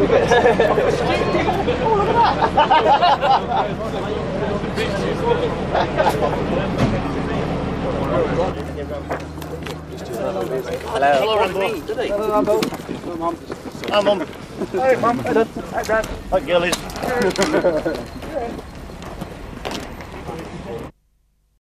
oh, look at that! Hello. Hello, Rambo. Did he? Hello, Rambo. Hello, Mum. Hi, Mum. Hi, Dad. Hi, girlies.